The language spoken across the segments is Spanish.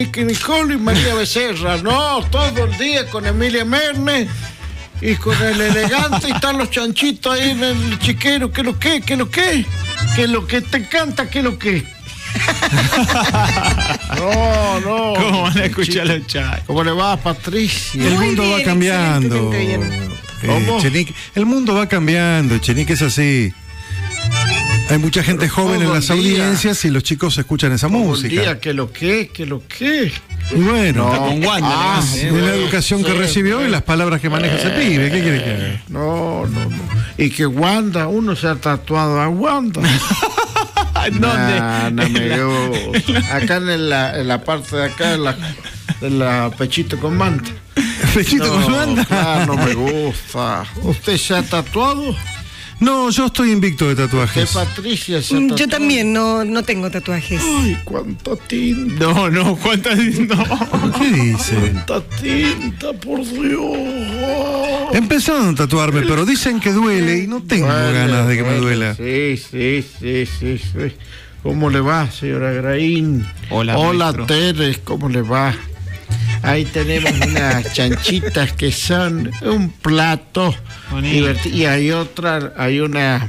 Nicky Nicole y María Becerra. No, todo el día con Emilia Merne y con el elegante y están los chanchitos ahí en el chiquero. ¿Qué lo que? ¿Qué lo que? ¿Qué lo que te canta? ¿Qué lo que? No, no. ¿Cómo van a escuchar los chats? ¿Cómo le va, Patricia? El mundo va cambiando. Eh, ¿Cómo? Chenique, el mundo va cambiando, Chenique es así. Hay mucha gente joven en las día. audiencias y los chicos escuchan esa Todo el música. día, ¿qué lo que? ¿Qué lo que? Y bueno, con Wanda, Ah, de la educación que sí, recibió y las palabras que maneja ese pibe. ¿Qué quiere que haga? No, no, no. Y que Wanda, uno se ha tatuado a Wanda. ¿En ¿Dónde? Nah, no me gusta. Acá en la, en la parte de acá, en la, pechito con manta. Pechito No, con banda. claro, no me gusta. ¿Usted se ha tatuado? No, yo estoy invicto de ¿Qué tatuajes. Patricia se ha Mm? Yo también no, no tengo tatuajes. Ay, cuánta tinta, No, no, ¿cuántas? No. ¿Qué dice? cuánta tinta, por Dios. Empezaron a tatuarme, pero dicen que duele y no tengo Duele, ganas de que me duela. Sí, sí, sí, sí, sí. ¿Cómo le va, señora Graín? Hola, Hola. Teres, ¿cómo le va? Ahí tenemos unas chanchitas que son un plato Bonito. diverti- y hay otra, hay una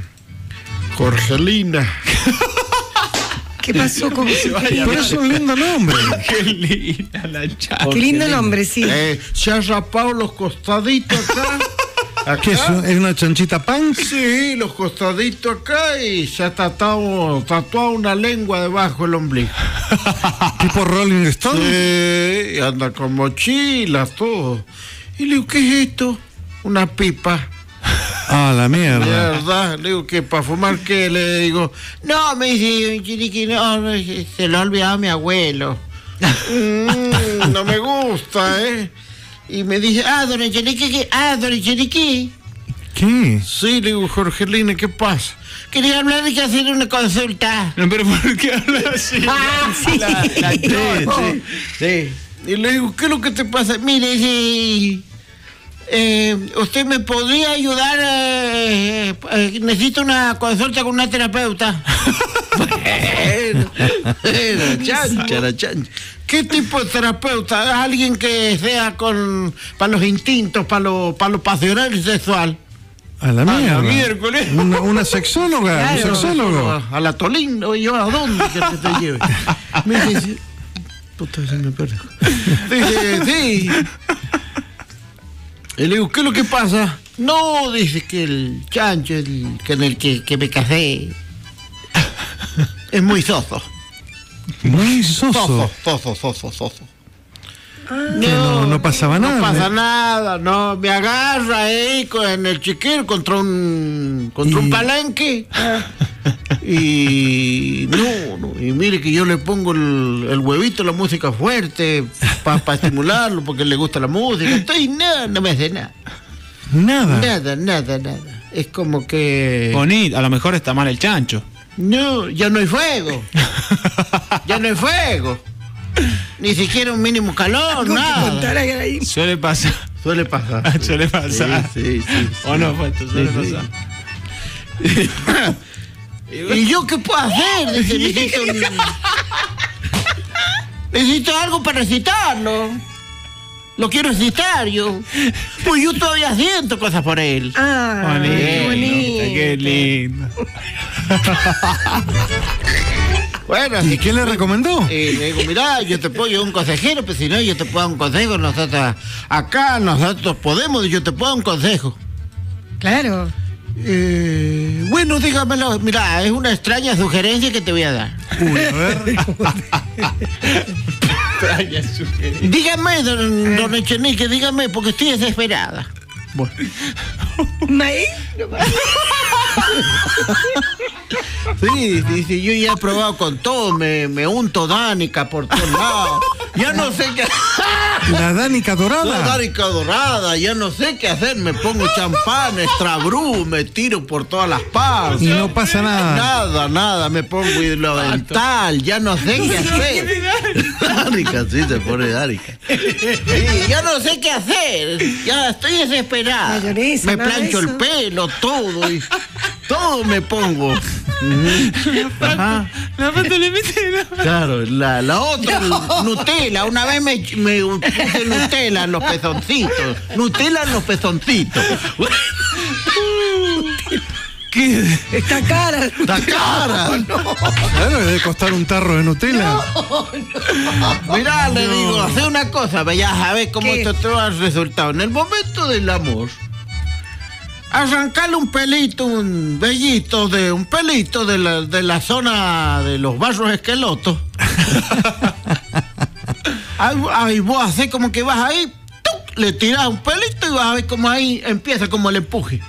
Jorgelina. ¿Qué pasó con Pero es un lindo nombre. Qué linda la. Qué lindo nombre, sí. Eh, se ha rapado los costaditos acá. acá. ¿Qué es? ¿Es una chanchita punk? Sí, los costaditos acá y se ha tatuado, tatuado una lengua debajo del ombligo. ¿Tipo Rolling Stone? Sí, anda con mochilas, todo. Y le digo, ¿qué es esto? Una pipa. Ah, la mierda. ¿Verdad? Le digo, ¿qué? ¿Para fumar qué? Le digo, no, me dice, Chiriqui, no, no, se se lo ha olvidado a mi abuelo. Mm, no me gusta, ¿eh? Y me dice, ah, don Chiriqui, ¿qué? ah, don Chiriqui. ¿Qué? Sí, le digo, Jorgelina, ¿qué pasa? Quería hablar de que hacer una consulta. No, pero ¿por qué habla así? Ah, sí. La, la Sí, chota. sí, sí. Y le digo, ¿qué es lo que te pasa? Mire, sí, eh, usted me podría ayudar, eh, eh, necesito una consulta con una terapeuta. bueno, bueno, chancha, la chancha. ¿Qué tipo de terapeuta? ¿Alguien que sea con para los instintos, para lo, para lo pasional y sexual? A la mierda. miércoles. Una, una sexóloga, Claro. un sexólogo. A la Tolín, o yo a dónde que te, te lleve. Me dice, puta, se me perdió. Dice, sí. Y le digo, ¿qué es lo que pasa? No, dice que el chancho el, con el que, que me casé es muy soso. Muy Soso, soso. soso, soso, soso. Que no, no pasaba nada. No pasa ¿eh? nada, no, me agarra ahí con el chiquero contra un contra un Y- palenque. Y no, no, y mire que yo le pongo el, el huevito, la música fuerte, para estimularlo, porque le gusta la música. Estoy nada, no me hace nada. Nada. Nada, nada, nada. Es como que. Bonito, a lo mejor está mal el chancho. No, ya no hay fuego. Ya no hay fuego. Ni siquiera un mínimo calor, Algo que nada. ahí. Suele pasar. Suele pasar. Suele pasar. Sí, sí, sí. ¿O no, Fuente? Suele Sí, sí. pasar. ¿Y yo qué puedo hacer? Necesito, un- necesito algo para recitarlo. Lo quiero recitar yo. Pues yo todavía siento cosas por él. Ah, Bonito, qué bonito. Qué lindo. Bueno, así ¿Y quién le recomendó? Y le digo, mirá, yo te puedo llevar un consejero, pues si no, yo te puedo dar un consejo. Nosotros, acá nosotros podemos, yo te puedo dar un consejo. Claro. Eh, bueno, dígamelo. Mira, es una extraña sugerencia que te voy a dar. Uy, a ver. Extraña sugerencia. Dígame, don, don Echenique, dígame, porque estoy desesperada. Bueno. Sí, dice, yo ya he probado con todo, me, me unto dánica por todos lados. Ya no sé qué La Danica La Dorada. dánica dorada, ya no sé qué hacer, me pongo champán, extrabrú, me tiro por todas las partes. Y no pasa nada. Nada, nada, me pongo hilo dental, ya no sé qué hacer. Dánica, sí, se pone dánica. Sí, ya no sé qué hacer, ya estoy desesperada. Mayonesa, Me plancho el pelo, todo, y todo me pongo. Ajá. La pata le mete la... Claro, la, la otra, Nutella. Una vez me, me puse Nutella en los pezoncitos. Nutella en los pezoncitos. ¿Qué? Está cara. ¡Está cara! Claro, debe costar un tarro de Nutella. Mirá, le digo, hace una cosa, vaya a ver cómo ¿Qué? esto te va a resultar. En el momento del amor, arrancarle un pelito, un vellito de un pelito de la, de la zona de los vasos esquelotos. ahí, ahí vos haces como que vas ahí, ¡tuc! le tirás un pelito y vas a ver cómo ahí empieza como el empuje.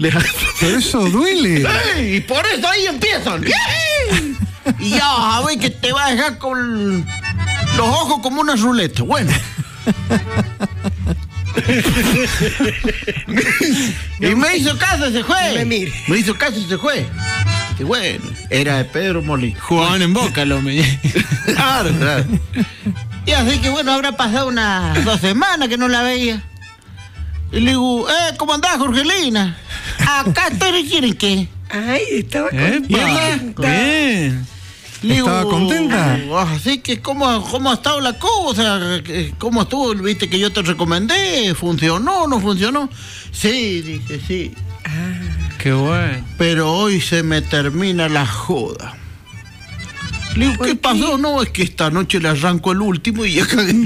Pero eso duele. ¡Ey! Y por eso ahí empiezan. Y ya vas a ver que te va a dejar con los ojos como una ruleta. Bueno. y me hizo caso y se fue. No me mire. Me hizo caso y se fue. Y bueno, era de Pedro Molí. Jugaban en boca los me... Claro, claro. Y así que bueno, habrá pasado unas dos semanas que no la veía. Y le digo, eh, ¿cómo andás, Jorgelina? Acá estoy, ¿quieren qué? Ay, estaba. Bien. ¿Estaba contenta? Así que, ¿cómo, ¿cómo ha estado la cosa? ¿Qué- ¿Cómo estuvo? ¿Viste que yo te recomendé? ¿Funcionó? ¿No funcionó? Sí, dije, sí. Qué bueno. Pero hoy se me termina la joda. Le digo, ¿qué pasó? No, es que esta noche le arranco el último y ya cagué.